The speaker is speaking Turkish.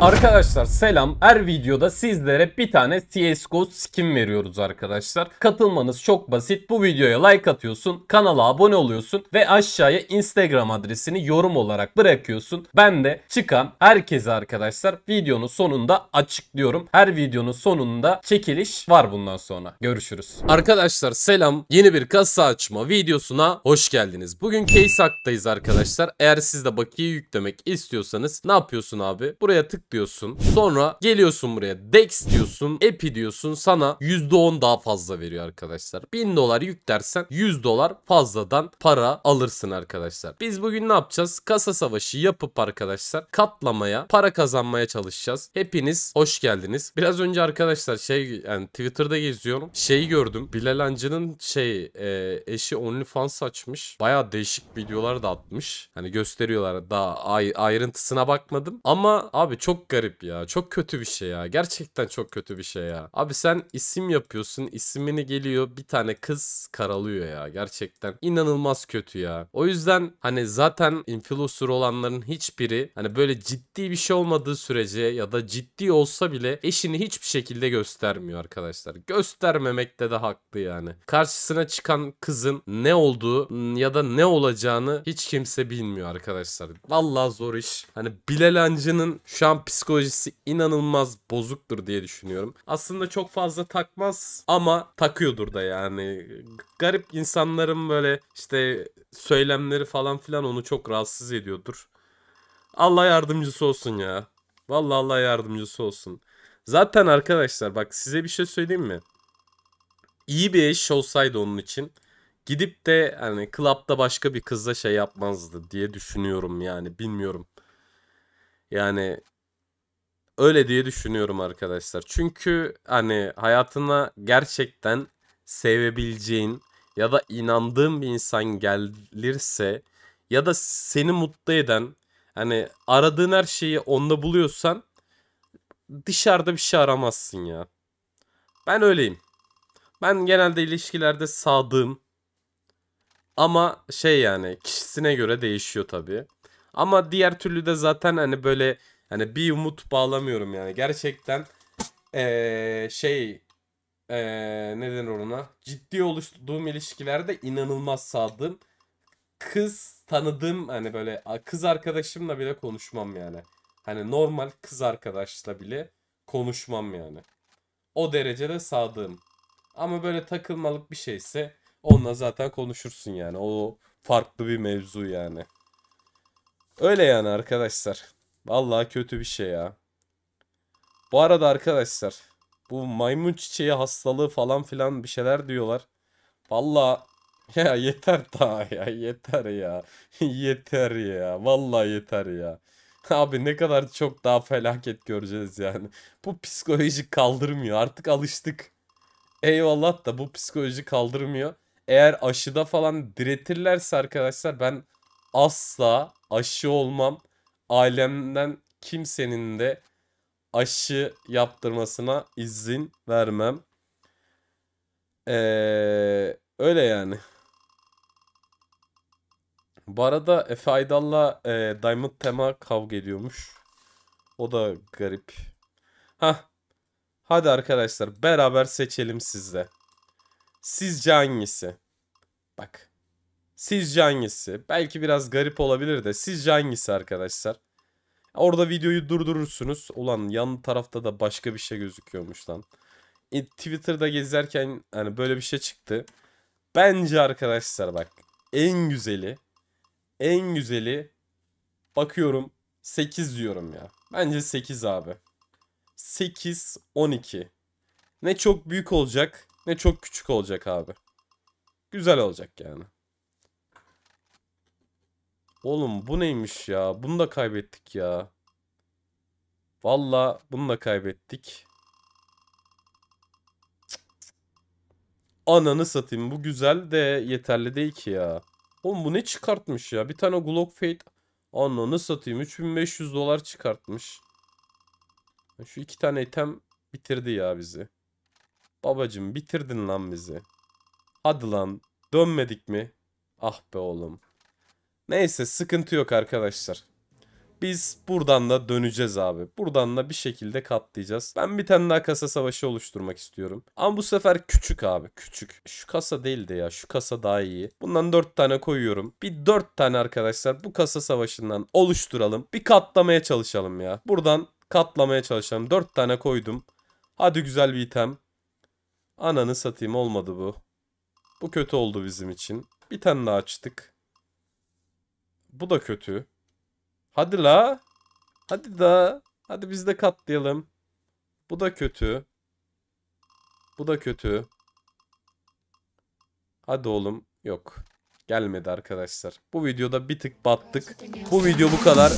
Arkadaşlar selam. Her videoda sizlere bir tane CSGO skin veriyoruz arkadaşlar. Katılmanız çok basit. Bu videoya like atıyorsun, kanala abone oluyorsun ve aşağıya Instagram adresini yorum olarak bırakıyorsun. Ben de çıkan herkese arkadaşlar videonun sonunda açıklıyorum. Her videonun sonunda çekiliş var bundan sonra. Görüşürüz. Arkadaşlar selam. Yeni bir kasa açma videosuna hoş geldiniz. Bugün Case Hack'tayız arkadaşlar. Eğer siz de bakiye yüklemek istiyorsanız ne yapıyorsun abi? Buraya tık diyorsun. Sonra geliyorsun buraya Dex diyorsun. Epi diyorsun. Sana %10 daha fazla veriyor arkadaşlar. 1000 dolar yüklersen 100 dolar fazladan para alırsın arkadaşlar. Biz bugün ne yapacağız? Kasa savaşı yapıp arkadaşlar katlamaya, para kazanmaya çalışacağız. Hepiniz hoş geldiniz. Biraz önce arkadaşlar şey yani Twitter'da geziyorum. Şeyi gördüm. Bilal Hancı'nın şey e, eşi OnlyFans açmış. Baya değişik videolar da atmış. Hani gösteriyorlar. Daha ay- ayrıntısına bakmadım. Ama abi çok garip ya. Çok kötü bir şey ya. Gerçekten çok kötü bir şey ya. Abi sen isim yapıyorsun. ismini geliyor bir tane kız karalıyor ya. Gerçekten inanılmaz kötü ya. O yüzden hani zaten influencer olanların hiçbiri hani böyle ciddi bir şey olmadığı sürece ya da ciddi olsa bile eşini hiçbir şekilde göstermiyor arkadaşlar. Göstermemekte de haklı yani. Karşısına çıkan kızın ne olduğu ya da ne olacağını hiç kimse bilmiyor arkadaşlar. Vallahi zor iş. Hani Bilal Hancı'nın şu an psikolojisi inanılmaz bozuktur diye düşünüyorum. Aslında çok fazla takmaz ama takıyordur da yani. Garip insanların böyle işte söylemleri falan filan onu çok rahatsız ediyordur. Allah yardımcısı olsun ya. Vallahi Allah yardımcısı olsun. Zaten arkadaşlar bak size bir şey söyleyeyim mi? İyi bir eş olsaydı onun için gidip de hani klapta başka bir kızla şey yapmazdı diye düşünüyorum yani bilmiyorum. Yani öyle diye düşünüyorum arkadaşlar. Çünkü hani hayatına gerçekten sevebileceğin ya da inandığın bir insan gelirse ya da seni mutlu eden hani aradığın her şeyi onda buluyorsan dışarıda bir şey aramazsın ya. Ben öyleyim. Ben genelde ilişkilerde sadığım. Ama şey yani kişisine göre değişiyor tabii. Ama diğer türlü de zaten hani böyle hani bir umut bağlamıyorum yani. Gerçekten ee, şey ee, ne denir? Ciddi oluşturduğum ilişkilerde inanılmaz sadığım. Kız tanıdığım hani böyle kız arkadaşımla bile konuşmam yani. Hani normal kız arkadaşla bile konuşmam yani. O derecede sadığım. Ama böyle takılmalık bir şeyse onunla zaten konuşursun yani. O farklı bir mevzu yani. Öyle yani arkadaşlar. Vallahi kötü bir şey ya. Bu arada arkadaşlar bu maymun çiçeği hastalığı falan filan bir şeyler diyorlar. Vallahi ya yeter daha ya yeter ya. yeter ya. Vallahi yeter ya. Abi ne kadar çok daha felaket göreceğiz yani. Bu psikoloji kaldırmıyor. Artık alıştık. Eyvallah da bu psikoloji kaldırmıyor. Eğer aşıda falan diretirlerse arkadaşlar ben asla aşı olmam. Ailemden kimsenin de aşı yaptırmasına izin vermem. Ee, öyle yani. Bu arada Efe Aydal'la e, Diamond Tema kavga ediyormuş. O da garip. Hah. Hadi arkadaşlar beraber seçelim sizle. Sizce hangisi? Bak. Sizce hangisi? Belki biraz garip olabilir de sizce hangisi arkadaşlar? Orada videoyu durdurursunuz. Ulan yan tarafta da başka bir şey gözüküyormuş lan. E, Twitter'da gezerken hani böyle bir şey çıktı. Bence arkadaşlar bak en güzeli en güzeli bakıyorum 8 diyorum ya. Bence 8 abi. 8 12. Ne çok büyük olacak ne çok küçük olacak abi. Güzel olacak yani. Oğlum bu neymiş ya? Bunu da kaybettik ya. Valla bunu da kaybettik. Ananı satayım. Bu güzel de yeterli değil ki ya. Oğlum bu ne çıkartmış ya? Bir tane Glock Fate. Ananı satayım. 3500 dolar çıkartmış. Şu iki tane item bitirdi ya bizi. Babacım bitirdin lan bizi. Hadi lan. Dönmedik mi? Ah be oğlum. Neyse sıkıntı yok arkadaşlar. Biz buradan da döneceğiz abi. Buradan da bir şekilde katlayacağız. Ben bir tane daha kasa savaşı oluşturmak istiyorum. Ama bu sefer küçük abi. Küçük. Şu kasa değil de ya. Şu kasa daha iyi. Bundan 4 tane koyuyorum. Bir 4 tane arkadaşlar bu kasa savaşından oluşturalım. Bir katlamaya çalışalım ya. Buradan katlamaya çalışalım. 4 tane koydum. Hadi güzel bir item. Ananı satayım olmadı bu. Bu kötü oldu bizim için. Bir tane daha açtık. Bu da kötü. Hadi la. Hadi da. Hadi biz de katlayalım. Bu da kötü. Bu da kötü. Hadi oğlum. Yok. Gelmedi arkadaşlar. Bu videoda bir tık battık. Bu video bu kadar.